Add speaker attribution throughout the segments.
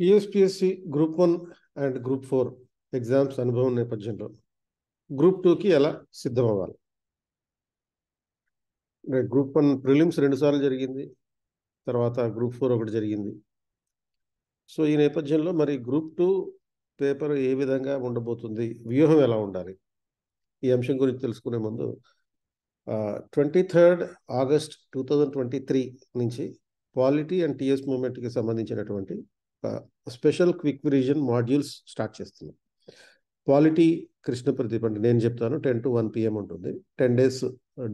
Speaker 1: PSPSC group one and group four exams అనుభవం నేపథ్యంలో group టూకి ఎలా సిద్ధం అవ్వాలి అంటే గ్రూప్ వన్ ప్రిలిమ్స్ రెండు సార్లు జరిగింది తర్వాత గ్రూప్ ఫోర్ ఒకటి జరిగింది. సో ఈ నేపథ్యంలో మరి గ్రూప్ టూ పేపర్ ఏ విధంగా ఉండబోతుంది వ్యూహం ఎలా ఉండాలి? ఈ అంశం గురించి తెలుసుకునే ముందు twenty third August two thousand twenty three నుంచి క్వాలిటీ అండ్ టీఎస్ మూమెంట్కి సంబంధించినటువంటి special quick revision modules start చేస్తున్నాం. క్వాలిటీ కృష్ణ ప్రదీప్ అంటే నేను చెప్తాను. టెన్ టు వన్ పిఎం ఉంటుంది. Ten days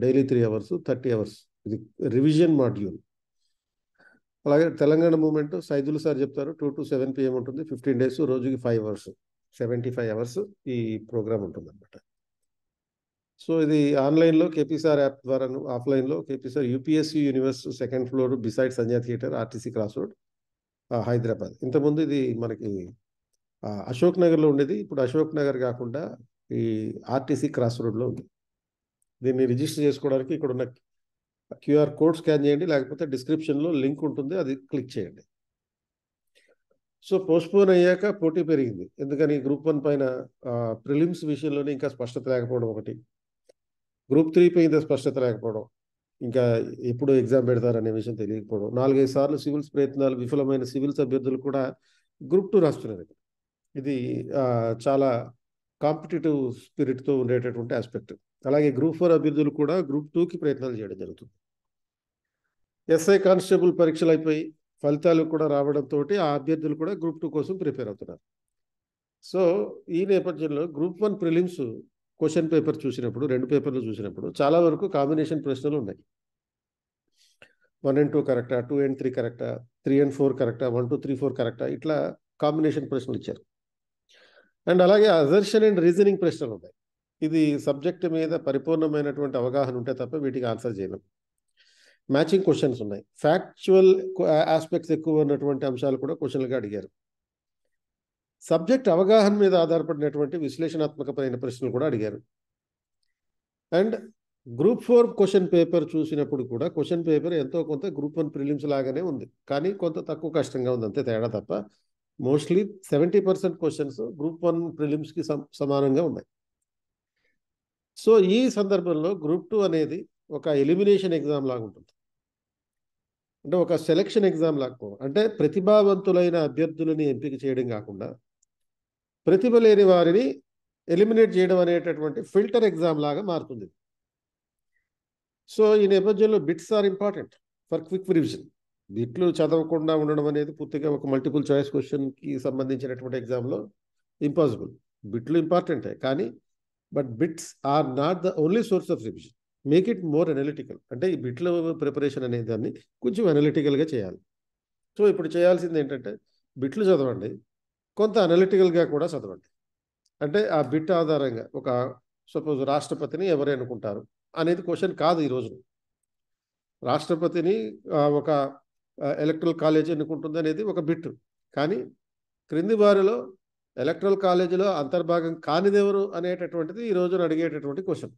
Speaker 1: daily three hours thirty hours. ఇది రివిజన్ మాడ్యూల్. అలాగే తెలంగాణ మూమెంట్ సైదులు సార్ చెప్తారు. టూ టు సెవెన్ పిఎం ఉంటుంది. ఫిఫ్టీన్ డేస్ రోజుకి five hours. Seventy five hours ఈ ప్రోగ్రామ్ ఉంటుంది అనమాట సో ఇది ఆన్లైన్లో కేపీసార్ యాప్ ద్వారా ఆఫ్లైన్లో K P sir UPSC universe second floor beside Sanjay theatre RTC cross road. Hyderabad. ఇంతకుముందు ఇది మనకి అశోక్ నగర్లో ఉండేది. ఇప్పుడు అశోక్ నగర్ కాకుండా ఈ ఆర్టీసీ క్రాస్ రోడ్లో ఉంది. దీన్ని రిజిస్టర్ చేసుకోవడానికి ఇక్కడ ఉన్న క్యూఆర్ కోడ్ స్కాన్ చేయండి. లేకపోతే డిస్క్రిప్షన్లో లింక్ ఉంటుంది. అది క్లిక్ చేయండి. సో పోస్ట్పోన్ అయ్యాక పోటీ పెరిగింది. ఎందుకని? గ్రూప్ వన్ పైన ప్రిలిమ్స్ విషయంలోనే ఇంకా స్పష్టత లేకపోవడం ఒకటి. గ్రూప్ త్రీ పైన స్పష్టత లేకపోవడం. ఇంకా ఎప్పుడు ఎగ్జామ్ పెడతారనే విషయం తెలియకపోవడం. నాలుగైదు సార్లు సివిల్స్ ప్రయత్నాలు విఫలమైన సివిల్స్ అభ్యర్థులు కూడా గ్రూప్ టూ రాస్తున్నారు ఇది చాలా కాంపిటేటివ్ స్పిరిట్తో ఉండేటటువంటి ఆస్పెక్ట్. అలాగే గ్రూప్ ఫోర్ అభ్యర్థులు కూడా గ్రూప్ టూకి ప్రయత్నాలు చేయడం జరుగుతుంది. ఎస్ఐ కానిస్టేబుల్ పరీక్షలు అయిపోయి ఫలితాలు కూడా రావడంతో ఆ అభ్యర్థులు కూడా గ్రూప్ టూ కోసం ప్రిపేర్ అవుతున్నారు. సో ఈ నేపథ్యంలో group one prelims question paper చూసినప్పుడు రెండు పేపర్లు చూసినప్పుడు చాలా వరకు కాంబినేషన్ ప్రశ్నలు ఉన్నాయి. వన్ అండ్ టూ కరెక్టా టూ అండ్ త్రీ కరెక్టా త్రీ అండ్ ఫోర్ కరెక్టా వన్ టూ త్రీ ఫోర్ కరెక్టా ఇట్లా కాంబినేషన్ ప్రశ్నలు ఇచ్చారు. అండ్ అలాగే అజర్షన్ అండ్ రీజనింగ్ ప్రశ్నలు ఉన్నాయి. ఇది సబ్జెక్ట్ మీద పరిపూర్ణమైనటువంటి అవగాహన ఉంటే తప్ప వీటికి ఆన్సర్ చేయలేం. మ్యాచింగ్ క్వశ్చన్స్ ఉన్నాయి. ఫ్యాక్చువల్ ఆస్పెక్ట్స్ ఎక్కువ ఉన్నటువంటి అంశాలు కూడా క్వశ్చన్లుగా అడిగారు. సబ్జెక్ట్ అవగాహన మీద ఆధారపడినటువంటి విశ్లేషణాత్మకమైన ప్రశ్నలు కూడా అడిగారు. And group four question paper చూసినప్పుడు కూడా క్వశ్చన్ పేపర్ ఎంతో కొంత గ్రూప్ వన్ ప్రిలిమ్స్ లాగానే ఉంది. కానీ కొంత తక్కువ కష్టంగా ఉంది. అంతే తేడా తప్ప mostly seventy percent questions group one ప్రిలిమ్స్కి సమానంగా ఉన్నాయి. సో ఈ సందర్భంలో గ్రూప్ టూ అనేది ఒక ఎలిమినేషన్ ఎగ్జామ్ లాగా ఉంటుంది. అంటే ఒక సెలక్షన్ ఎగ్జామ్ లాగా అంటే ప్రతిభావంతులైన అభ్యర్థులని ఎంపిక చేయడం కాకుండా ప్రతిభ లేని వారిని ఎలిమినేట్ చేయడం అనేటటువంటి ఫిల్టర్ ఎగ్జామ్ లాగా మారుతుంది. సో ఈ నేపథ్యంలో bits are important for quick revision. బిట్లు చదవకుండా ఉండడం అనేది పూర్తిగా ఒక మల్టిపుల్ చాయిస్ క్వశ్చన్కి సంబంధించినటువంటి ఎగ్జామ్లో ఇంపాసిబుల్. బిట్లు ఇంపార్టెంటే కానీ but bits are not the only source of revision. Make it more analytical. అంటే ఈ బిట్ల ప్రిపరేషన్ అనే దాన్ని కొంచెం అనలిటికల్గా చేయాలి. సో ఇప్పుడు చేయాల్సింది ఏంటంటే బిట్లు చదవండి. కొంత అనలిటికల్గా కూడా చదవండి. అంటే ఆ బిట్ ఆధారంగా ఒక సపోజ్ రాష్ట్రపతిని ఎవరు అనుకుంటారు అనేది క్వశ్చన్ కాదు ఈ రాష్ట్రపతిని ఒక ఎలక్ట్రల్ కాలేజ్ ఎన్నుకుంటుంది అనేది ఒక బిట్. కానీ క్రింది వారిలో ఎలక్ట్రల్ కాలేజీలో అంతర్భాగం కానిదెవరు అనేటటువంటిది ఈ రోజున అడిగేటటువంటి క్వశ్చన్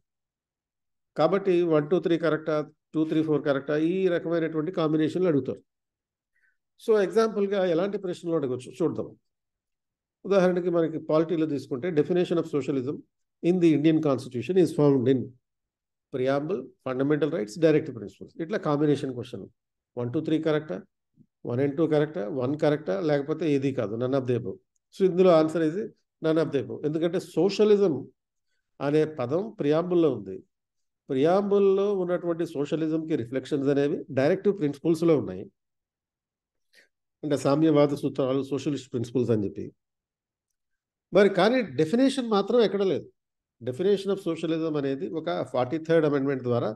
Speaker 1: కాబట్టి వన్ టూ త్రీ కరెక్టా టూ త్రీ ఫోర్ కరెక్టా ఈ రకమైనటువంటి కాంబినేషన్లు అడుగుతారు. సో ఎగ్జాంపుల్గా ఎలాంటి ప్రశ్నలు అడగచ్చు? చూద్దాం. ఉదాహరణకి మనకి పాలిటీలో తీసుకుంటే definition of socialism in the Indian constitution is found in preamble fundamental rights direct principles ఇట్లా combination question one two three కరెక్టా వన్ అండ్ టూ కరెక్టా వన్ కరెక్టా లేకపోతే ఏది కాదు none of the above so ఇందులో ఆన్సర్ ఇది నన్ ఆఫ్ దేబో ఎందుకంటే సోషలిజం అనే పదం ప్రియాంబుల్లో ఉంది. ప్రియాంబుల్లో ఉన్నటువంటి సోషలిజంకి రిఫ్లెక్షన్స్ అనేవి డైరెక్టివ్ ప్రిన్సిపల్స్లో ఉన్నాయి. అంటే సామ్యవాద సూత్రాలు సోషలిస్ట్ ప్రిన్సిపల్స్ అని చెప్పి. మరి కానీ డెఫినేషన్ మాత్రం ఎక్కడ లేదు. డెఫినేషన్ ఆఫ్ సోషలిజం అనేది ఒక ఫార్టీ థర్డ్ అమెండ్మెంట్ ద్వారా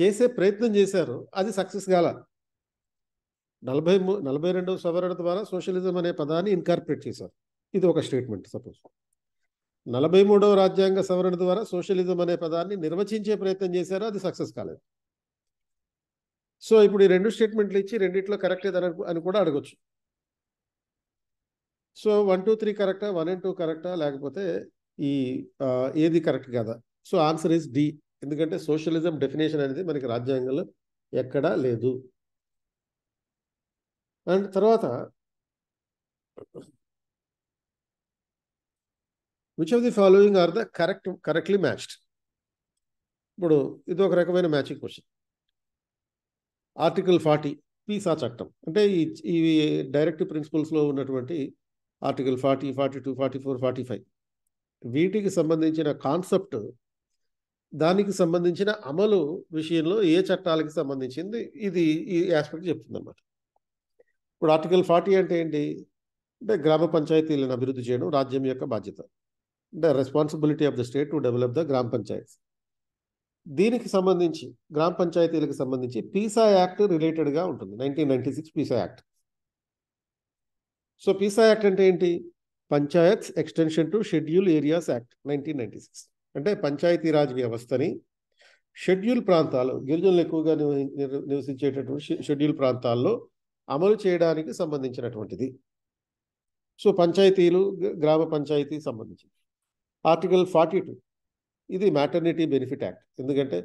Speaker 1: చేసే ప్రయత్నం చేశారు. అది సక్సెస్ కాల. నలభై నలభై రెండవ సవరణ ద్వారా సోషలిజం అనే పదాన్ని ఇన్కార్పొరేట్ చేశారు. ఇది ఒక స్టేట్మెంట్ సపోజ్ నలభై మూడవ రాజ్యాంగ సవరణ ద్వారా సోషలిజం అనే పదాన్ని నిర్వచించే ప్రయత్నం చేశారు. అది సక్సెస్ కాలేదు. సో ఇప్పుడు ఈ రెండు స్టేట్మెంట్లు ఇచ్చి రెండిట్లో కరెక్ట్ అని అని కూడా అడగచ్చు. సో వన్ టూ త్రీ కరెక్టా? వన్ అండ్ టూ కరెక్టా? లేకపోతే ఈ ఏది కరెక్ట్ కదా? So answer is D. ఎందుకంటే సోషలిజం డెఫినేషన్ అనేది మనకి రాజ్యాంగంలో ఎక్కడా లేదు. అండ్ తర్వాత which of the following are the correct correctly matched ఇప్పుడు ఇది ఒక రకమైన matching question article forty PESA చట్టం. అంటే ఈ ఇవి డైరెక్ట్ ప్రిన్సిపల్స్లో ఉన్నటువంటి article forty forty two forty four forty five వీటికి సంబంధించిన కాన్సెప్ట్ దానికి సంబంధించిన అమలు విషయంలో ఏ చట్టాలకి సంబంధించింది ఇది ఈ ఆస్పెక్ట్ చెప్తుంది అన్నమాట ఇప్పుడు ఆర్టికల్ ఫార్టీ అంటే ఏంటి? అంటే గ్రామ పంచాయతీలను అభివృద్ధి చేయడం రాజ్యం యొక్క బాధ్యత. అంటే responsibility of the state to develop the gram panchayat. దీనికి సంబంధించి గ్రామ పంచాయతీలకు సంబంధించి పీసా యాక్ట్ రిలేటెడ్గా ఉంటుంది. Nineteen ninety six PESA act. So PESA act అంటే ఏంటి? Panchayats extension to schedule areas act nineteen ninety six అంటే పంచాయతీరాజ్ వ్యవస్థని షెడ్యూల్ ప్రాంతాలు గిరిజనులు ఎక్కువగా నివసించేటటువంటి షెడ్యూల్ ప్రాంతాల్లో అమలు చేయడానికి సంబంధించినటువంటిది. సో పంచాయతీలు గ్రామ పంచాయతీ సంబంధించి ఆర్టికల్ ఫార్టీ టూ ఇది మ్యాటర్నిటీ బెనిఫిట్ యాక్ట్ ఎందుకంటే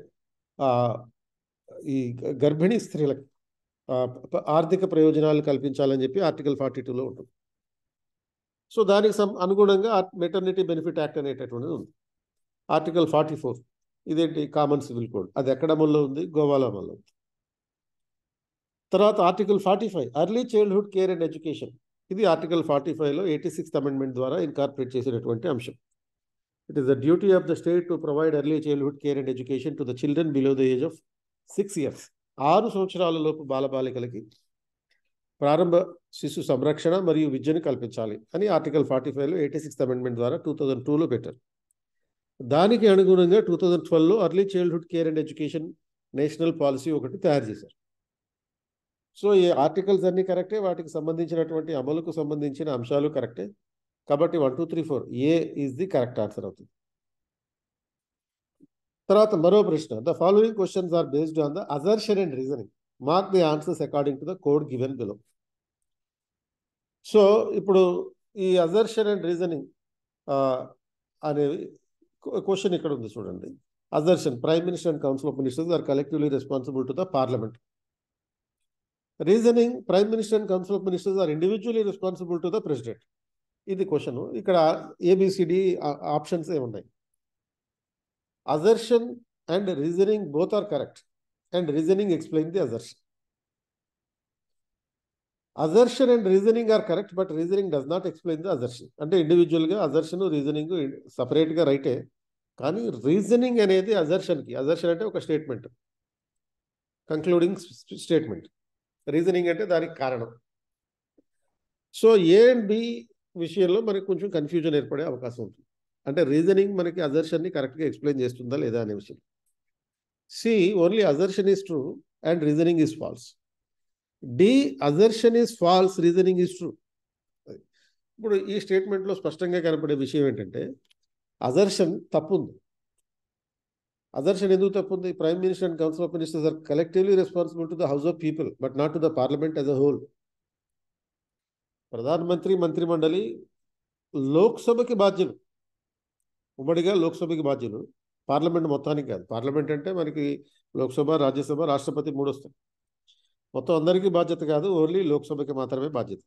Speaker 1: ఈ గర్భిణీ స్త్రీలకు ఆర్థిక ప్రయోజనాలు కల్పించాలని చెప్పి ఆర్టికల్ ఫార్టీ టూలో ఉంటుంది. సో దానికి సం అనుగుణంగా మెటర్నిటీ బెనిఫిట్ యాక్ట్ అనేటటువంటిది ఉంది. ఆర్టికల్ ఫార్టీ ఫోర్ ఇదేంటి కామన్ సివిల్ కోడ్? అది ఎక్కడ అమల్లో ఉంది? గోవాలో అమల్లో ఉంది. తర్వాత article forty five early childhood care and education. ఇది ఆర్టికల్ ఫార్టీ ఫైవ్లో ఎయిటీ సిక్స్త్ అమెండ్మెంట్ ద్వారా ఇన్కార్పొరేట్ చేసినటువంటి అంశం. It is the duty of the state to provide early childhood care and education to the children below the age of six years ఆరు సంవత్సరాలలోపు బాలబాలికలకి ప్రారంభ శిశు సంరక్షణ మరియు విద్యను కల్పించాలి అని ఆర్టికల్ ఫార్టీ ఫైవ్లో ఎయిటీ సిక్స్త్ అమెండ్మెంట్ ద్వారా టూ థౌజండ్ టూలో పెట్టారు. దానికి అనుగుణంగా two thousand ట్వెల్వ్లో early childhood care and education national policy ఒకటి తయారు చేశారు. సో ఈ ఆర్టికల్స్ అన్నీ కరెక్టే వాటికి సంబంధించినటువంటి అమలుకు సంబంధించిన అంశాలు కరెక్టే. కాబట్టి one two three four A is the correct answer అవుతుంది. తర్వాత మరో ప్రశ్న. The following questions are based on the assertion and reasoning mark the answers according to the code given below so ఇప్పుడు ఈ అజర్షన్ అండ్ రీజనింగ్ అనేవి question ఇక్కడ ఉంది చూడండి. Assertion prime minister and council of ministers are collectively responsible to the parliament reasoning prime minister and council of ministers are individually responsible to the president ఇది question ఇక్కడ A B C D options A assertion and reasoning both are correct and reasoning explain the assertion assertion and reasoning are correct but reasoning does not explain the assertion అంటే ఇండివిజువల్గా assertion reasoning సపరేట్గా రైటే. కానీ reasoning అనేది అజర్షన్కి assertion అంటే ఒక statement concluding statement reasoning అంటే దానికి కారణం. సో ఏ అండ్ బి విషయంలో మనకి కొంచెం కన్ఫ్యూజన్ ఏర్పడే అవకాశం ఉంటుంది. అంటే రీజనింగ్ మనకి అజర్షన్ని కరెక్ట్గా ఎక్స్ప్లెయిన్ చేస్తుందా లేదా అనే విషయం. C only assertion is true and reasoning is false. D assertion is false reasoning is true. ఇప్పుడు ఈ స్టేట్మెంట్లో స్పష్టంగా కనపడే విషయం ఏంటంటే అజర్షన్ తప్పుంది. అజర్షన్ ఎందుకు తప్పుంది? Prime minister and council of ministers are collectively responsible to the house of people but not to the parliament as a whole. ప్రధానమంత్రి మంత్రిమండలి లోక్సభకి బాధ్యులు. ఉమ్మడిగా లోక్సభకి బాధ్యులు. పార్లమెంట్ మొత్తానికి కాదు. పార్లమెంట్ అంటే మనకి లోక్సభ రాజ్యసభ రాష్ట్రపతి మూడు వస్తాయి. మొత్తం అందరికీ బాధ్యత కాదు ఓన్లీ లోక్సభకి మాత్రమే బాధ్యత.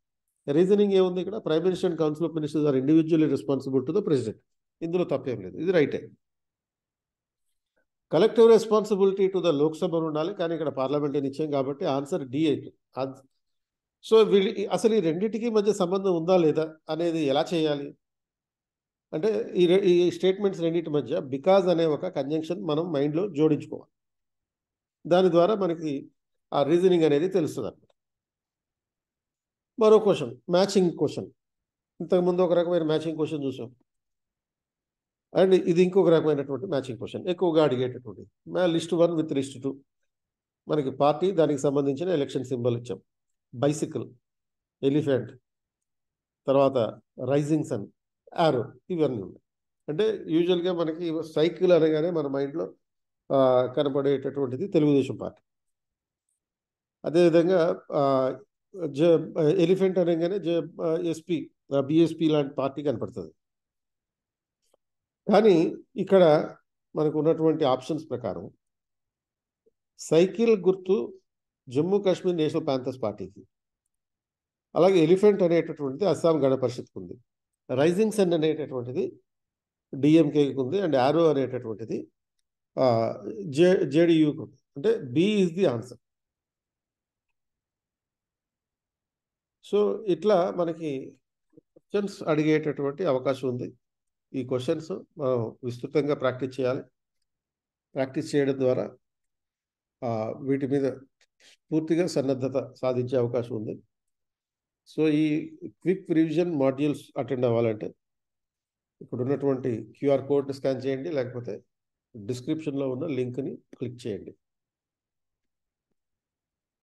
Speaker 1: రీజనింగ్ ఏముంది ఇక్కడ? Prime minister and council of ministers are individually responsible to the president. ఇందులో తప్పేం లేదు. ఇది రైటే. Collective responsibility to the Lok Sabha ఉండాలి కానీ ఇక్కడ పార్లమెంట్ నిశ్చయం కాబట్టి ఆన్సర్ డి సో వీళ్ళు అసలు ఈ రెండింటికి మధ్య సంబంధం ఉందా లేదా అనేది ఎలా చేయాలి? అంటే ఈ ఈ స్టేట్మెంట్స్ రెండింటి మధ్య బికాజ్ అనే ఒక కంజంక్షన్ మనం మైండ్లో జోడించుకోవాలి. దాని ద్వారా మనకి ఆ రీజనింగ్ అనేది తెలుస్తుంది అనమాట మరో క్వశ్చన్ మ్యాచింగ్ క్వశ్చన్. ఇంతకుముందు ఒక రకమైన మ్యాచింగ్ క్వశ్చన్ చూసాం. అండ్ ఇది ఇంకొక రకమైనటువంటి మ్యాచింగ్ క్వశ్చన్. ఎక్కువగా అడిగేటటువంటి. List one with list two. మనకి పార్టీ దానికి సంబంధించిన ఎలక్షన్ సింబల్ ఇచ్చాం. బైసికల్ ఎలిఫెంట్ తర్వాత రైజింగ్ సన్. యారో ఇవన్నీ ఉన్నాయి. అంటే యూజువల్గా మనకి సైకిల్ అనగానే మన మైండ్లో కనపడేటటువంటిది తెలుగుదేశం పార్టీ. అదేవిధంగా జ ఎలిఫెంట్ అనగానే జ ఎస్పీ బిఎస్పి లాంటి పార్టీ కనపడుతుంది. కానీ ఇక్కడ మనకు ఉన్నటువంటి ఆప్షన్స్ ప్రకారం సైకిల్ గుర్తు జమ్మూ కాశ్మీర్ నేషనల్ ప్యాంథర్స్ పార్టీకి. అలాగే ఎలిఫెంట్ అనేటటువంటిది అస్సాం గణ పరిషత్కు ఉంది. రైజింగ్ సన్ అనేటటువంటిది డిఎంకేకి ఉంది అండ్ ఆరో అనేటటువంటిది జే జేడియూకి ఉంది. అంటే B is the answer so ఇట్లా మనకి క్వశ్చన్స్ అడిగేటటువంటి అవకాశం ఉంది. ఈ క్వశ్చన్స్ మనం విస్తృతంగా ప్రాక్టీస్ చేయాలి. ప్రాక్టీస్ చేయడం ద్వారా వీటి మీద పూర్తిగా సన్నద్ధత సాధించే అవకాశం ఉంది. సో ఈ క్విక్ రివిజన్ మాడ్యూల్స్ అటెండ్ అవ్వాలంటే ఇక్కడ ఉన్నటువంటి క్యూఆర్ కోడ్ని స్కాన్ చేయండి లేకపోతే డిస్క్రిప్షన్లో ఉన్న లింక్ని క్లిక్ చేయండి.